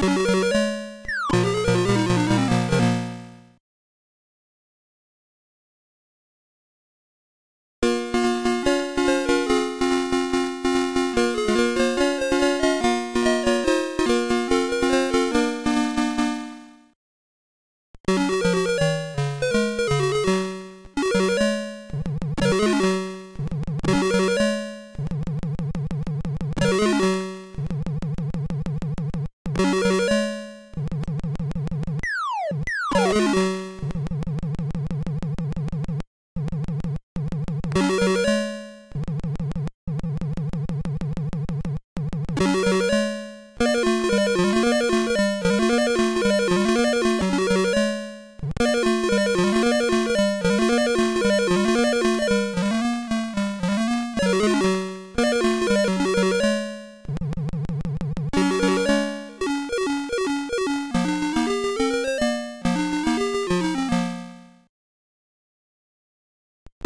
Thank you.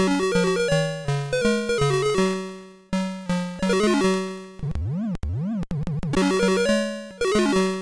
Thank you.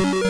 Thank you.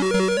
you.